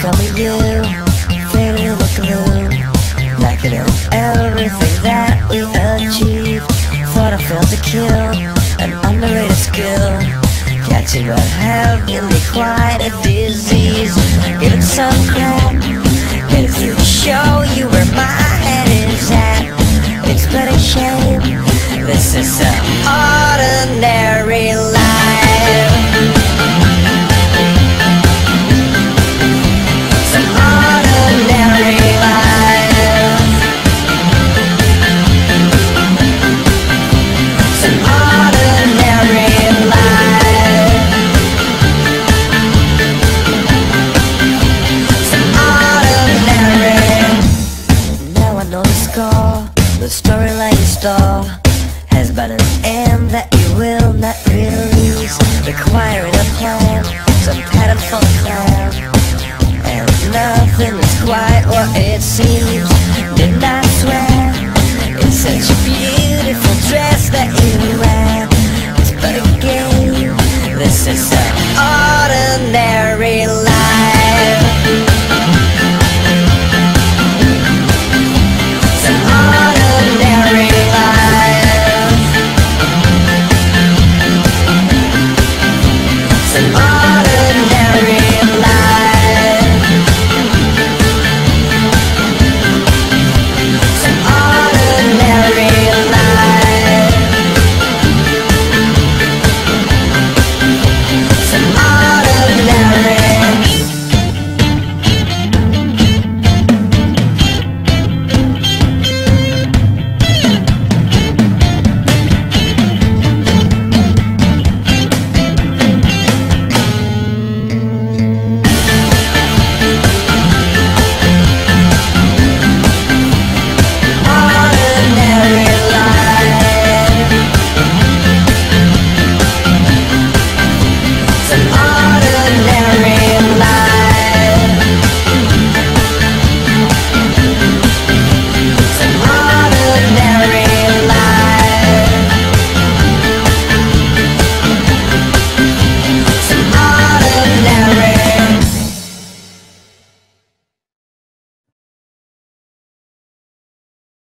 coming you, feeling the gloom, Knocking out everything that we achieved. Thought I failed to kill, an underrated skill. Catching what heavenly quite a disease. Give it some crack, if you show you where my head is at. It's but a shame, this is a a story like a star Has but an end that you will not release. Requiring a plan, some pattern for the clown And nothing is quite what it seems. Did not swear? It's such a beautiful dress that you wear. It's but a game, this is a